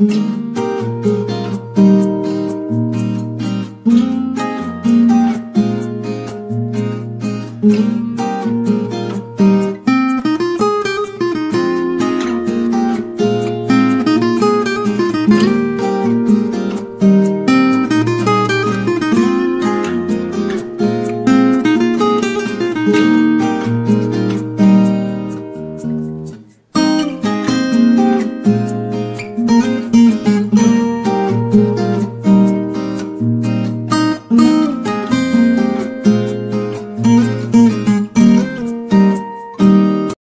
thank you Música